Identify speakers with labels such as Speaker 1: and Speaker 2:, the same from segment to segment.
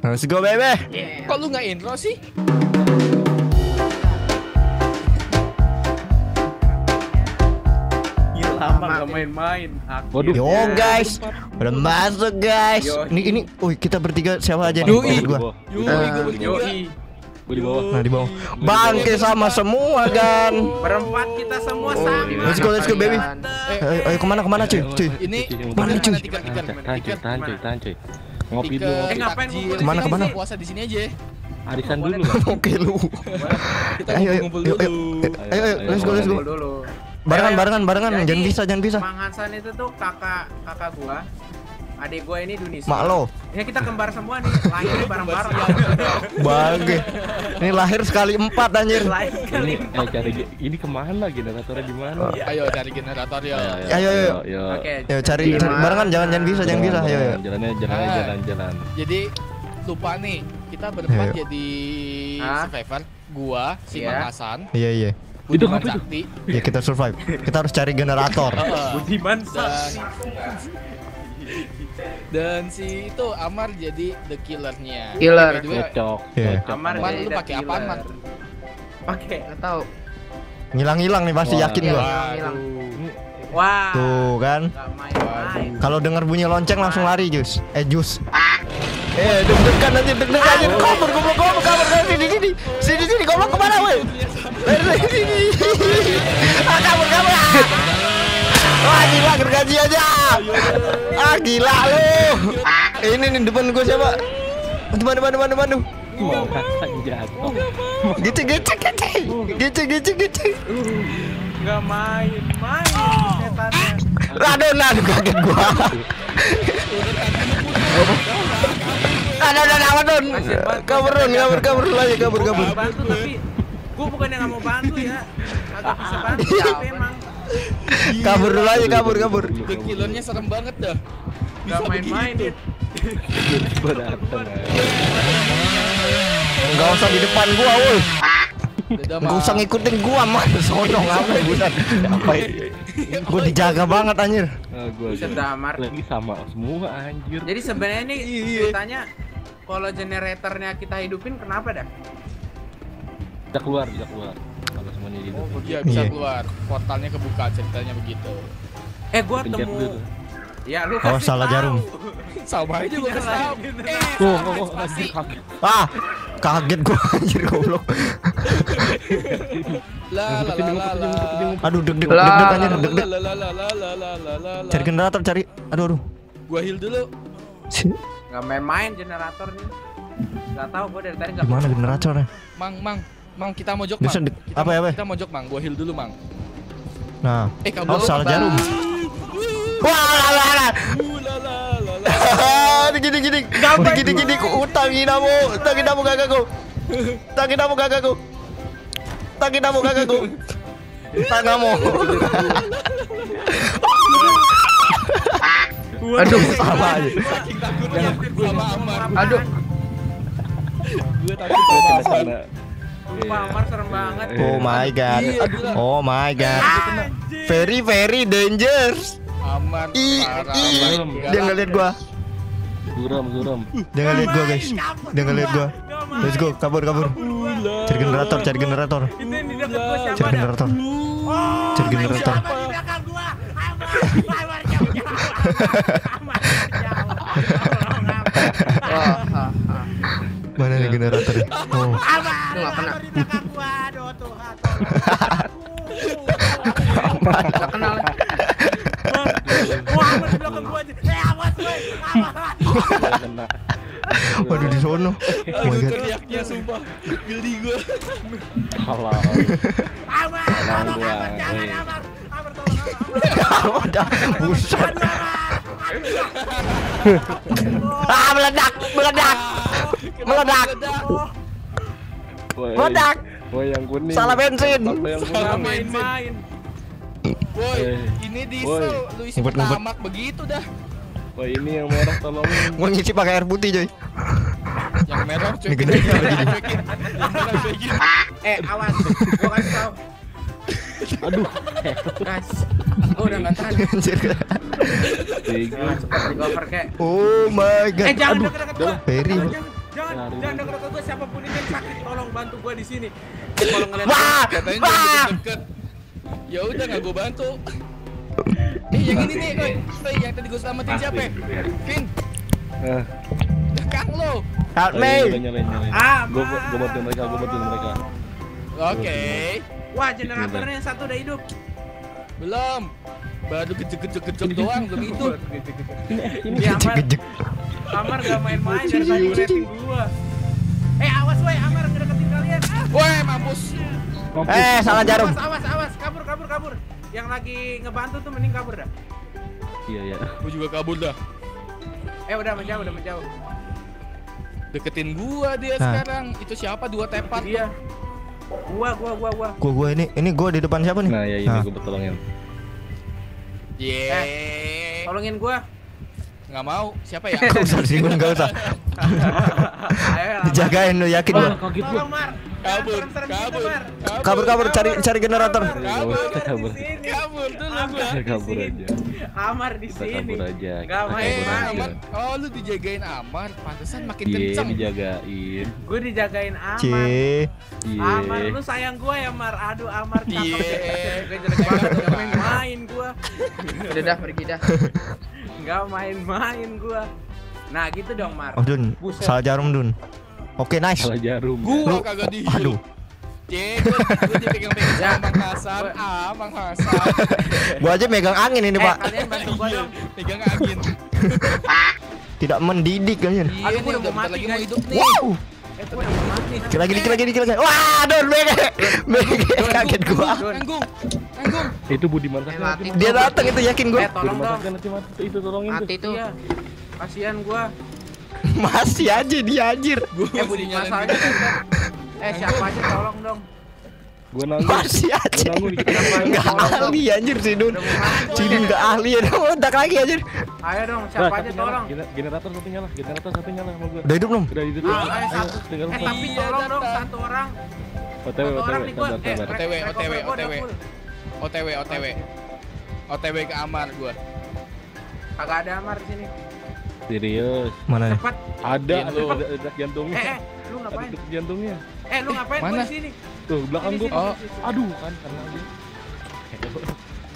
Speaker 1: Let's go baby.
Speaker 2: Kok lu nggak intro sih?
Speaker 3: Gila lama gak main-main.
Speaker 4: Waduh.
Speaker 1: Yo guys, udah masuk guys.
Speaker 3: Yo.
Speaker 1: Ini ini, wih kita bertiga siapa aja nih?
Speaker 2: Yoi.
Speaker 1: Gua.
Speaker 2: Yoi. Gue
Speaker 4: di bawah.
Speaker 1: Nah di bawah. Bangke sama semua kan.
Speaker 3: Berempat kita semua sama.
Speaker 1: Let's go, let's go baby.
Speaker 2: Eh,
Speaker 1: Ayo, ayo ke mana ke mana cuy? Cuy.
Speaker 2: Ini
Speaker 1: Mana, cuy?
Speaker 4: Tahan cuy, tahan cuy, tahan cuy. Ngopi dulu,
Speaker 3: Eh, ngapain ngumpul?
Speaker 1: Ke
Speaker 2: mana,
Speaker 1: ke
Speaker 2: mana? puasa di sini aja.
Speaker 4: Arisan dulu lah.
Speaker 1: Oke lu.
Speaker 2: Kita
Speaker 1: Ayo, ayo,
Speaker 2: ngumpul
Speaker 1: ayo,
Speaker 2: dulu.
Speaker 1: ayo, ayo, let's go, let's go. Barengan, barengan, barengan. Jangan bisa, jangan bisa.
Speaker 3: Mang Hasan itu tuh kakak kakak gua. Adik gua ini Dunis.
Speaker 1: Mak lo.
Speaker 3: Ya kita kembar semua nih, lahir bareng-bareng.
Speaker 1: Bage. Ini lahir sekali empat anjir.
Speaker 3: Lahir
Speaker 4: Ini
Speaker 3: kali.
Speaker 4: eh cari ini ke mana generatornya di mana?
Speaker 2: Ayo cari generator ya.
Speaker 1: Ayo, ayo.
Speaker 4: Yo.
Speaker 3: Oke.
Speaker 1: Ayo cari, cari barengan jangan jangan bisa, jangan bisa. Ayo, ayo.
Speaker 4: Jalannya jalannya
Speaker 2: Ah.
Speaker 4: jalan-jalan.
Speaker 2: Jadi lupa nih, kita berempat
Speaker 1: Ayo.
Speaker 2: jadi survivor. Gua, si
Speaker 3: Iya.
Speaker 2: Mang Hasan,
Speaker 1: Iya, iya.
Speaker 4: Itu apa itu?
Speaker 2: Sakti.
Speaker 1: Ya kita survive. Kita harus cari generator.
Speaker 3: Budiman Sakti.
Speaker 2: Dan si itu Amar jadi the killernya.
Speaker 5: Killer.
Speaker 4: Cocok. Cocok.
Speaker 3: Amar jadi
Speaker 2: lu pakai apaan, Man?
Speaker 3: killer. Pakai.
Speaker 5: Nggak tahu.
Speaker 1: Ngilang-ngilang nih pasti
Speaker 4: Wah.
Speaker 1: yakin gua.
Speaker 5: Hilang.
Speaker 3: Wah.
Speaker 1: Tuh kan. Kalau dengar bunyi lonceng langsung lari, Jus. Eh, Jus. Eh, deg-degan nanti deg-degan aja. Kabur, goblok, goblok, kabur. Eh, Sini, sini. Sini, sini. Goblok ke mana, woi? Eh, sini. Ah, kabur, kabur. Ah. Wah, gila gergaji aja. Ah, gila lu. Ini nih depan gua siapa? Depan, depan, depan, depan.
Speaker 4: Mau Hasan jatuh.
Speaker 1: Gece, gece, gece. Gece, gece, gece.
Speaker 3: Gak main-main setannya.
Speaker 1: Aduh, aduh, kaget gua. Aduh, aduh, aduh, aduh. Kabur, kabur, kabur aja, kabur, kabur.
Speaker 3: Gua bantu tapi gua bukannya nggak mau bantu ya. Agak bisa bantu
Speaker 1: Iya.
Speaker 3: tapi emang
Speaker 1: Kabur dulu aja, kabur, kabur.
Speaker 2: The killernya serem banget dah.
Speaker 3: gak main-main.
Speaker 4: Datang.
Speaker 1: Enggak usah di depan gua, woi. Enggak usah ngikutin gua, mah. Sono ngapain buset. Apa ya? Gua dijaga banget anjir.
Speaker 4: Ah, gua
Speaker 3: Buset dah, Amar.
Speaker 4: lagi sama semua anjir.
Speaker 3: Jadi sebenarnya nih
Speaker 2: Iya.
Speaker 3: ceritanya kalau generatornya kita hidupin kenapa dah?
Speaker 4: Bisa keluar, bisa keluar kan oh,
Speaker 2: iya. bisa
Speaker 1: yeah.
Speaker 2: keluar. Portalnya kebuka ceritanya begitu.
Speaker 3: Eh gua
Speaker 4: Pencet
Speaker 3: temu
Speaker 4: dulu.
Speaker 3: ya lu kasih oh,
Speaker 1: salah
Speaker 3: tahu.
Speaker 1: jarum
Speaker 2: sama aja gua iya. kesal iya. eh
Speaker 4: oh, oh, oh, anjir, kaget.
Speaker 1: ah kaget gua anjir goblok.
Speaker 2: La la la la
Speaker 1: aduh
Speaker 2: deg deg deg deg anjir deg deg
Speaker 1: cari generator cari. Aduh aduh.
Speaker 2: Gua heal dulu.
Speaker 3: Nggak main-main generator nih nggak tahu gua dari tadi nggak
Speaker 1: gimana generatornya?
Speaker 2: Mang mang. Mang kita mojok, Mang. Kita,
Speaker 1: apa ya,
Speaker 2: Kita mojok, Mang. Gua heal dulu, Mang.
Speaker 1: Nah.
Speaker 2: Eh, kabur.
Speaker 1: Oh, salah jarum. Wah,
Speaker 2: Hahaha
Speaker 1: Gini gini. Gini gini gini. Utang ini kamu. Utang ini gak aku. Utang ini gak aku. Utang ini
Speaker 5: gak
Speaker 1: aku. Utang
Speaker 2: namu. Aduh, apa aja.
Speaker 5: Aduh.
Speaker 2: Gue takut sama
Speaker 3: Aduh. Serem banget.
Speaker 1: oh my god
Speaker 2: Iya,
Speaker 1: oh my god very very dangerous
Speaker 2: Amar
Speaker 1: i i dia ngeliat gua
Speaker 4: Suram, suram.
Speaker 1: dia ngeliat gua guys dia ngeliat gua let's go kabur kabur cari generator cari generator cari generator cari generator
Speaker 3: Siapa
Speaker 1: Mana nih generator? Ya?
Speaker 3: Oh.
Speaker 5: Apa? Enggak kena.
Speaker 3: Waduh Tuhan.
Speaker 5: Apa?
Speaker 3: Enggak kenal. Di aja. Eh,
Speaker 1: sono. Oh
Speaker 2: teriaknya sumpah.
Speaker 4: Gua.
Speaker 3: Halah. Jangan iya.
Speaker 1: Udah, buset. Ah, meledak, meledak meledak
Speaker 4: Woi,
Speaker 1: meledak
Speaker 4: Woi yang kuning.
Speaker 1: salah bensin?
Speaker 3: Gak main-main.
Speaker 2: Boy,
Speaker 4: Eh,
Speaker 2: ini diesel. Lu isi
Speaker 1: Ngumpet-ngumpet.
Speaker 2: tamak begitu dah.
Speaker 4: Woi ini yang merah tolongin.
Speaker 1: Gua ngisi pakai air putih coy
Speaker 2: Yang merah
Speaker 1: Ini
Speaker 2: cuekin.
Speaker 1: gede.
Speaker 3: Eh, awas. Gua kasih tau.
Speaker 4: Aduh.
Speaker 3: Guys, gua udah gak tahan.
Speaker 1: Anjir.
Speaker 4: Tiga.
Speaker 3: Cover kek.
Speaker 1: Oh my god
Speaker 3: Eh, jangan
Speaker 1: Aduh
Speaker 3: deket-deket gua.
Speaker 4: Lari,
Speaker 3: jangan dekat gue siapa pun ini yang sakit, tolong bantu gue di sini. Kalau ngeliat
Speaker 1: Wah,
Speaker 2: Katanya
Speaker 1: wah.
Speaker 2: deket. Ya udah nggak gue bantu. Eh yang ini nih. Koy, yang tadi gue selamatin siapa? ya? Vin,
Speaker 4: Eh,
Speaker 2: Kang lo.
Speaker 1: Help
Speaker 4: oh iya,
Speaker 1: me.
Speaker 4: nyalain, nyalain.
Speaker 3: Ah,
Speaker 4: Gue gue bantuin mereka, gue bantuin mereka.
Speaker 2: Oke.
Speaker 3: Wah, generatornya yang satu udah hidup.
Speaker 2: Belum. Baru gejek-gejek-gejek doang belum itu.
Speaker 1: Gejek-gejek.
Speaker 3: Amar gak main-main dari tadi rating gua. Eh, awas woi, Amar ngedeketin kalian. Ah.
Speaker 2: Woi, mampus.
Speaker 4: Mampus.
Speaker 1: Eh, salah jarum.
Speaker 3: Awas, awas, awas, kabur, kabur, kabur. Yang lagi ngebantu tuh mending kabur dah.
Speaker 4: Iya, iya.
Speaker 2: Gue juga kabur dah.
Speaker 3: Eh, udah menjauh, udah menjauh.
Speaker 2: Deketin gua dia
Speaker 1: Nah.
Speaker 2: sekarang. Itu siapa dua tepat?
Speaker 3: Iya. Gua, gua, gua, gua.
Speaker 1: Gua gua ini ini gua di depan siapa nih?
Speaker 4: Nah, ya ini
Speaker 1: Nah.
Speaker 4: gue bertolongin.
Speaker 2: Yeay.
Speaker 3: Tolongin gua.
Speaker 2: Nggak mau. Siapa ya?
Speaker 1: Gak usah singgung, gak usah. Dijagain lu yakin gua.
Speaker 4: gua.
Speaker 3: Tolong, Mar.
Speaker 2: Kabur,
Speaker 3: gitu,
Speaker 2: kabur.
Speaker 1: Kabur kabur cari cari generator.
Speaker 2: Kabur.
Speaker 4: Kabur.
Speaker 2: Kabur dulu gua.
Speaker 4: Kabur aja.
Speaker 3: Amar di sini.
Speaker 4: kabur aja.
Speaker 3: Gak main,
Speaker 4: aja.
Speaker 2: Oh, lu dijagain aman. Pantesan makin
Speaker 4: Iya,
Speaker 2: kenceng.
Speaker 4: dijagain.
Speaker 3: Gue dijagain Amar.
Speaker 1: Cie.
Speaker 4: Iya.
Speaker 3: Amar, lu sayang gue ya Mar. Aduh Amar cakep.
Speaker 2: Iya.
Speaker 3: Gue jelek banget main-main gue.
Speaker 5: Udah dah pergi dah.
Speaker 3: Gak main-main gue. Nah gitu dong Mar.
Speaker 1: Oh Dun,
Speaker 3: Buset.
Speaker 1: salah jarum Dun. Oke nice.
Speaker 4: Salah jarum.
Speaker 2: Gua
Speaker 1: Lu-
Speaker 2: kagak di
Speaker 1: Aduh.
Speaker 2: Cek, gua gua dipegang-pegang
Speaker 3: Ya.
Speaker 2: sama Mang Hasan.
Speaker 3: Gua-
Speaker 2: Ah, Mang Hasan.
Speaker 1: Gua aja megang angin ini,
Speaker 3: Eh
Speaker 1: Pak.
Speaker 3: kalian bantu gue
Speaker 2: Iya,
Speaker 3: dong.
Speaker 2: pegang angin.
Speaker 1: Tidak mendidik kalian.
Speaker 2: Iya,
Speaker 3: Aduh,
Speaker 2: nih,
Speaker 3: gua udah mau mati, guys.
Speaker 2: hidup nih.
Speaker 1: Wow. Dikit lagi, dikit lagi, dikit lagi. Wah, Don, mege. Mege kaget gua.
Speaker 4: Itu Budiman
Speaker 5: mati.
Speaker 1: Dia datang itu yakin gua.
Speaker 3: Eh tolong
Speaker 4: Budiman
Speaker 3: dong.
Speaker 4: Sakti nanti mati. Itu tolongin.
Speaker 5: Mati.
Speaker 3: Iya. Kasihan gue.
Speaker 1: Masih aja dia anjir.
Speaker 2: Gua
Speaker 3: Eh
Speaker 2: masih
Speaker 3: Budi
Speaker 2: nyalain
Speaker 3: masalahnya kan. Eh siapa aja tolong dong.
Speaker 4: Gua nanggung.
Speaker 1: Masih aja.
Speaker 4: Gua nanggung dikit.
Speaker 1: Enggak ahli anjir si Dun.
Speaker 3: Udah mau mati.
Speaker 1: Si Dun enggak ahli ya. Meledak lagi anjir.
Speaker 3: Ayo dong,
Speaker 4: Nah,
Speaker 3: siapa aja tolong.
Speaker 4: Gener- Generator satu nyala. Generator satu nyala sama gua.
Speaker 1: Udah hidup belum?
Speaker 4: Udah hidup.
Speaker 3: Ah, ayo
Speaker 4: Ayo,
Speaker 3: satu.
Speaker 4: tinggal
Speaker 3: Eh tapi
Speaker 2: Iya,
Speaker 3: tolong dong satu orang.
Speaker 4: OTW, OTW.
Speaker 3: gue. Eh.
Speaker 2: OTW, OTW,
Speaker 3: udah
Speaker 2: OTW. OTW, OTW. OTW ke Amar gua.
Speaker 3: Kagak ada Amar di sini.
Speaker 4: Serius.
Speaker 1: Mana nih?
Speaker 3: Cepat.
Speaker 4: Ada,
Speaker 2: Yakin
Speaker 4: ada,
Speaker 2: lu.
Speaker 4: ada, ada jantungnya.
Speaker 3: Eh, eh, lu
Speaker 4: Ada
Speaker 3: ngapain?
Speaker 4: detik jantungnya.
Speaker 3: Eh, lu ngapain gua
Speaker 2: Mana?
Speaker 3: di sini?
Speaker 4: Tuh, belakang gua.
Speaker 2: Oh.
Speaker 4: Aduh, kan karena dia.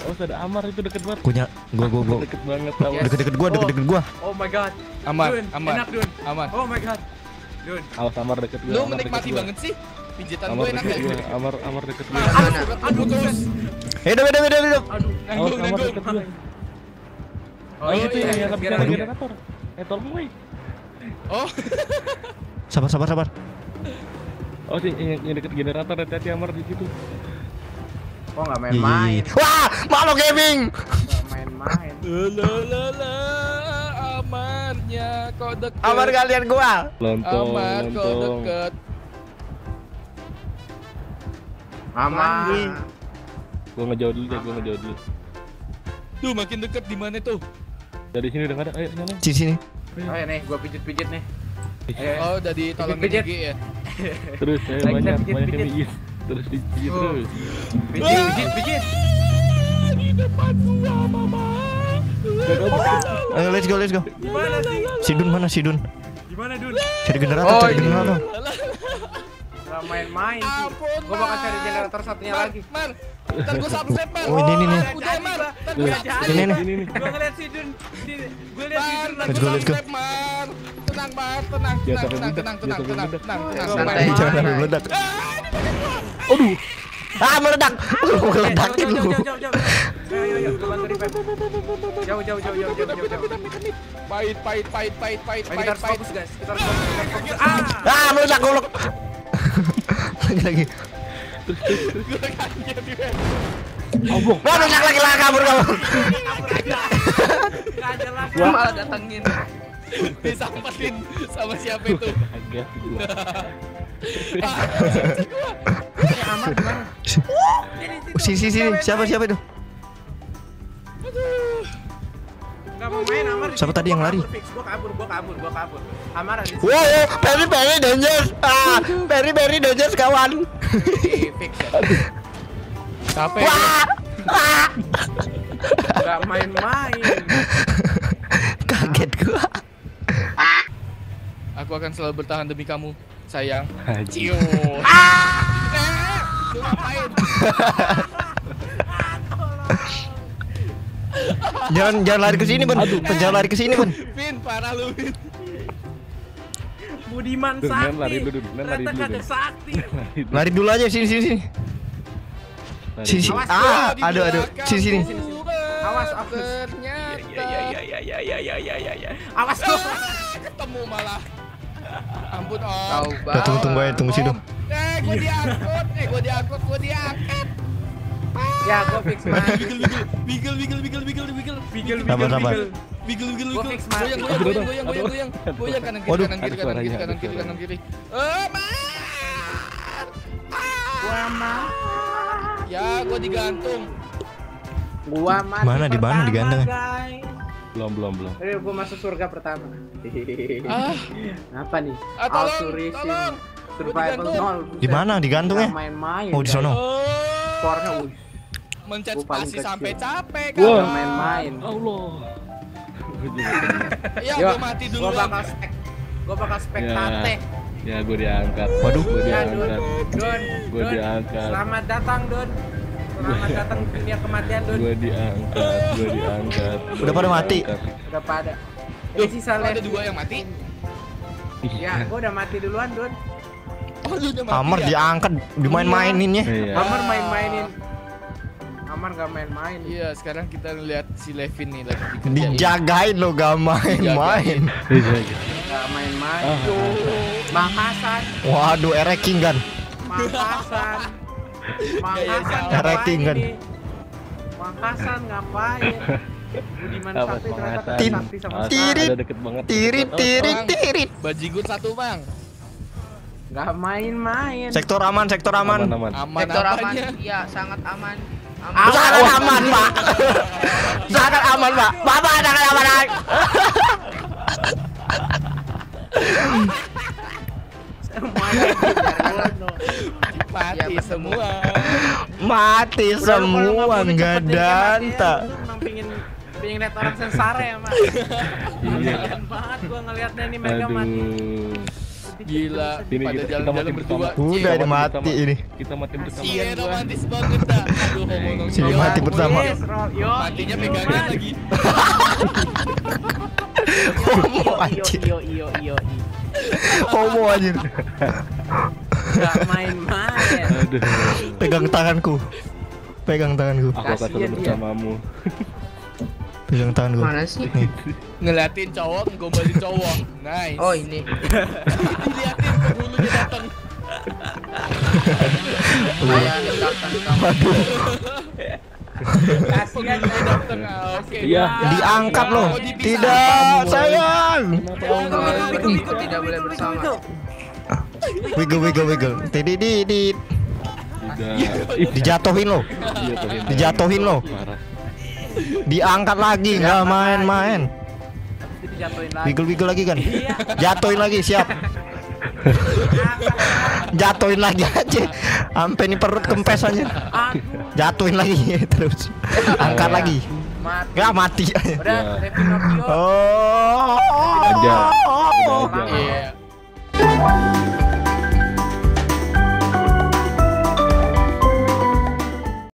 Speaker 4: Oh, ada Amar itu deket banget.
Speaker 1: Gua ny- gua gua gua
Speaker 4: Deket banget tahu.
Speaker 1: deket-deket gua, deket-deket gua.
Speaker 3: Oh my god.
Speaker 2: Amar,
Speaker 3: Dun,
Speaker 2: Amar,
Speaker 3: Enak, Dun.
Speaker 2: Amar.
Speaker 3: Oh my god. Dun.
Speaker 4: Awas Amar deket gua.
Speaker 2: Lu
Speaker 4: Amar
Speaker 2: menikmati
Speaker 4: deket gua.
Speaker 2: banget sih. Pijitan
Speaker 4: Amar
Speaker 2: gue enak
Speaker 4: gua. Amar Amar deket gua.
Speaker 5: Mana?
Speaker 2: aduh,
Speaker 3: Aduh,
Speaker 2: putus.
Speaker 1: Hidup, hidup, hidup, hidup.
Speaker 3: Aduh.
Speaker 2: Nanggung,
Speaker 4: Amar
Speaker 2: nanggung.
Speaker 4: deket gua.
Speaker 3: Oh,
Speaker 4: Oh,
Speaker 3: iya,
Speaker 4: itu
Speaker 3: iya,
Speaker 4: yang
Speaker 3: iya,
Speaker 4: nyala
Speaker 3: gara-
Speaker 4: generator. Eh, tolong woi.
Speaker 2: Oh,
Speaker 1: Sabar, sabar, sabar.
Speaker 4: Oh, sih yang, yang deket generator hati-hati Amar di situ.
Speaker 3: Oh, enggak
Speaker 1: Iya, iya,
Speaker 3: main-main.
Speaker 1: iya. Wah, malu gaming.
Speaker 3: Enggak main-main.
Speaker 2: Amarnya kok deket.
Speaker 1: Amar kalian gua.
Speaker 4: Lontong,
Speaker 2: Amar kok
Speaker 4: lontong.
Speaker 2: deket.
Speaker 3: Amar.
Speaker 4: Gua ngejauh dulu deh, gua ngejauh dulu.
Speaker 2: Tuh makin deket di mana tuh?
Speaker 4: Dari sini udah nggak ada. Ayo nyalain.
Speaker 1: Sini sini.
Speaker 3: Oh ya nih, gua pijit-pijit nih. Ayo.
Speaker 2: Oh, udah ditolongin
Speaker 3: Pijit.
Speaker 2: gigi ya.
Speaker 4: Terus ayo
Speaker 3: Lagi
Speaker 4: banyak
Speaker 3: pijit,
Speaker 4: banyak
Speaker 3: pijit.
Speaker 4: Terus dipijit
Speaker 3: Oh.
Speaker 4: terus.
Speaker 3: Pijit, pijit, pijit.
Speaker 2: Di depan gua, Mama.
Speaker 1: Ayo let's go, let's go.
Speaker 3: Gimana sih?
Speaker 1: Si Dun mana si Dun?
Speaker 3: Gimana, Dun?
Speaker 1: Cari generator,
Speaker 5: Oh,
Speaker 1: cari
Speaker 5: ini.
Speaker 1: generator.
Speaker 3: Enggak main-main sih. Gua bakal cari generator satunya lagi.
Speaker 2: Mar. Ntar gua subscribe, Mar.
Speaker 1: Oh, ini.
Speaker 2: Udah, Mar. Subscribe.
Speaker 3: jadi.
Speaker 1: Ini,
Speaker 4: nih.
Speaker 3: Gua ngeliat si Dun. Gua liat si
Speaker 2: Mar,
Speaker 3: Dun
Speaker 2: ntar
Speaker 1: Let's
Speaker 2: gua
Speaker 1: go, let's go.
Speaker 2: subscribe, Mar. Tenang, Mar. Tenang, tenang,
Speaker 4: sampai
Speaker 2: tenang, tenang, tenang, tenang, tenang.
Speaker 5: Santai.
Speaker 1: Jangan sampai meledak.
Speaker 4: Aduh.
Speaker 1: Ah, meledak. Lu
Speaker 3: Eh,
Speaker 1: meledakin
Speaker 3: jauh,
Speaker 1: lu.
Speaker 3: jauh, jauh, jauh, jauh. Jauh, jauh.
Speaker 2: Pahit, pahit, pahit, pahit, pahit,
Speaker 3: Ayo, kita
Speaker 2: pahit,
Speaker 3: harus
Speaker 2: pahit.
Speaker 3: fokus, guys. Kita harus fokus, kita harus fokus. Ah!
Speaker 1: Ah, meledak goblok. lagi lagi.
Speaker 2: Gua kaget.
Speaker 1: Wah, meledak lagi lah kabur kabur.
Speaker 3: Kabur aja. Nggak jelas.
Speaker 5: Gua malah datengin.
Speaker 2: Disamperin sama siapa itu?
Speaker 4: Kaget gua.
Speaker 3: Eh, Amar gimana?
Speaker 1: Sini sini sini. Siapa siapa itu?
Speaker 3: Main Amar. di
Speaker 1: Siapa tadi yang lari?
Speaker 3: Gua kabur, gua kabur, gua kabur. Amar ada.
Speaker 1: Wow, Perry Perry dangerous. Ah, Perry Perry dangerous kawan.
Speaker 3: Fix.
Speaker 2: Capek.
Speaker 1: Wah. Ah.
Speaker 3: Nggak main-main.
Speaker 1: Kaget gua.
Speaker 2: Aku akan selalu bertahan demi kamu, sayang.
Speaker 4: Haji.
Speaker 2: Cio. Eh, lu ngapain?
Speaker 1: Jangan jangan lari ke sini, Bun. Jangan lari ke sini, Bun.
Speaker 2: Vin, parah lu, Vin.
Speaker 3: Budiman sakti.
Speaker 4: men, lari dulu, Dun. Lari dulu,
Speaker 3: kagak
Speaker 4: Dun.
Speaker 3: sakti.
Speaker 1: Lari dulu aja sini sini sini.
Speaker 4: Lari
Speaker 1: Sini, sini.
Speaker 4: dulu.
Speaker 3: Awas,
Speaker 1: Ah, aduh aduh. Sini sini.
Speaker 3: Awas, awas.
Speaker 2: Ternyata.
Speaker 3: Awas lu.
Speaker 2: Ah, ketemu malah. Ampun, Om.
Speaker 1: Tunggu tunggu aja tunggu situ.
Speaker 2: Om. Eh, gua diangkut. Eh, gua diangkut, gua diangkat.
Speaker 3: Ya, gua fix mati.
Speaker 2: Wiggle, wiggle, wiggle, wiggle, wiggle, wiggle.
Speaker 3: Bigel,
Speaker 1: Sabar,
Speaker 3: bigel,
Speaker 1: sabar.
Speaker 3: bigel.
Speaker 2: Wiggle, wiggle, wiggle.
Speaker 3: fix mati.
Speaker 2: Goyang, goyang,
Speaker 4: Aduh,
Speaker 2: goyang,
Speaker 4: aduh,
Speaker 2: goyang,
Speaker 4: aduh.
Speaker 2: goyang, goyang. Goyang kanan kiri,
Speaker 1: Waduh.
Speaker 2: kanan kiri,
Speaker 4: Ada
Speaker 2: kanan kiri,
Speaker 4: suaranya,
Speaker 2: kanan
Speaker 4: ada
Speaker 2: kiri, kanan
Speaker 4: suaranya.
Speaker 2: kiri. Eh, Mar.
Speaker 3: Gua mah.
Speaker 2: Ya, gua digantung.
Speaker 3: Gua mati
Speaker 1: Mana, di mana
Speaker 3: guys.
Speaker 4: Belum, belum, belum.
Speaker 3: Aduh, gua masuk surga pertama.
Speaker 2: Ah,
Speaker 3: Apa nih?
Speaker 2: ah tolong,
Speaker 3: Altruism.
Speaker 2: tolong.
Speaker 3: Survival
Speaker 2: digantung.
Speaker 3: nol.
Speaker 1: Di mana digantungnya?
Speaker 3: Main-main.
Speaker 1: Oh, di sono.
Speaker 2: Oh.
Speaker 3: Skornya, wih.
Speaker 2: Mencet
Speaker 3: Gua
Speaker 2: spasi sampai capek kan.
Speaker 3: Nggak main-main.
Speaker 4: Allah.
Speaker 2: Ya, gua mati dulu.
Speaker 3: Gua bakal spek. Gua bakal spek
Speaker 4: Ya.
Speaker 3: tate.
Speaker 4: Ya, gue diangkat.
Speaker 1: Waduh.
Speaker 4: Gue
Speaker 3: Ya, Don.
Speaker 4: diangkat.
Speaker 3: Don.
Speaker 4: Gua
Speaker 3: Don.
Speaker 4: diangkat.
Speaker 3: Selamat datang, Don. Selamat datang ke dunia kematian, Don.
Speaker 4: Gue diangkat. Gue diangkat. gua
Speaker 1: Udah pada mati?
Speaker 3: Udah pada.
Speaker 2: Duh,
Speaker 3: Eh, sisa
Speaker 2: ada dua yang mati.
Speaker 3: Ya, gua udah mati duluan, Don.
Speaker 2: Oh, lu udah mati.
Speaker 1: Amar
Speaker 2: ya?
Speaker 1: diangkat dimain-maininnya.
Speaker 4: Iya.
Speaker 3: Amar main-mainin. Amar gak main-main.
Speaker 2: Iya, sekarang kita lihat si Levin nih lagi dikerjain.
Speaker 1: Dijagain lo gak main-main.
Speaker 4: Iya, iya.
Speaker 3: Gak main-main.
Speaker 4: Ah.
Speaker 3: Mang Hasan,
Speaker 1: Waduh, ereking kan.
Speaker 3: Mang Hasan. Mang ngapain
Speaker 1: Ranking kan.
Speaker 3: Mang Hasan ngapain? Budiman Sakti ternyata sakti sama
Speaker 1: Tirit. Tirit tirit tirit.
Speaker 2: Bajigur satu, Bang.
Speaker 3: Gak main-main.
Speaker 1: Sektor aman, sektor aman.
Speaker 4: Aman, aman.
Speaker 2: Aman
Speaker 5: Sektor aman. Iya, sangat aman.
Speaker 1: Sangat aman, Pak. Sangat aman, Pak. Bapak sangat aman.
Speaker 2: Mati semua.
Speaker 1: Mati semua
Speaker 3: nggak
Speaker 1: danta.
Speaker 3: pingin pingin lihat orang sengsara ya, Mas.
Speaker 4: Iya.
Speaker 3: Banget gua ngeliatnya ini mereka mati.
Speaker 2: Gila,
Speaker 4: Ini
Speaker 2: pada
Speaker 4: kita, kita
Speaker 2: jalan-jalan
Speaker 4: mati
Speaker 2: berdua.
Speaker 4: bersama.
Speaker 1: Udah ada mati ini.
Speaker 4: Kita mati bersama.
Speaker 2: Iya, romantis banget dah. Aduh, ngomong
Speaker 1: Sini
Speaker 2: ngomong.
Speaker 1: mati bersama.
Speaker 2: Matinya
Speaker 3: Mas.
Speaker 2: lagi.
Speaker 1: Homo
Speaker 3: Yo,
Speaker 1: anjir.
Speaker 3: yo, yo, yo, yo.
Speaker 1: Homo anjir.
Speaker 3: Gak main-main.
Speaker 4: Aduh.
Speaker 1: Pegang tanganku. Pegang tanganku.
Speaker 4: Aku akan selalu bersamamu.
Speaker 1: Pegang tanganku.
Speaker 5: Mana sih?
Speaker 1: Nih.
Speaker 2: Ngeliatin cowok, ngombalin cowok. Nice.
Speaker 5: Oh, ini.
Speaker 2: Diliatin penghulunya datang. Penghulunya
Speaker 3: ya.
Speaker 2: datang. Ah, Oke.
Speaker 4: Iya.
Speaker 1: Diangkat loh.
Speaker 2: Oh.
Speaker 1: Tidak, sayang.
Speaker 5: Tidak boleh bersama.
Speaker 1: Wiggle wiggle wiggle.
Speaker 4: Tidak. Ih,
Speaker 1: Dijatuhin lo.
Speaker 4: dijatuhin.
Speaker 1: Dijatuhin lo.
Speaker 4: Parah.
Speaker 1: Diangkat lagi, nggak main-main.
Speaker 3: Dijatuhin lagi.
Speaker 1: Wiggle wiggle lagi kan.
Speaker 3: Iya.
Speaker 1: Jatuhin lagi, siap. Jatuhin lagi aja. Sampai nih perut kempes aja.
Speaker 3: Aduh,
Speaker 1: Jatuhin lagi terus. Angkat lagi.
Speaker 3: mati.
Speaker 1: Nggak mati.
Speaker 3: Udah, Revino
Speaker 1: Oh.
Speaker 4: Aja. Aja.
Speaker 2: Iya.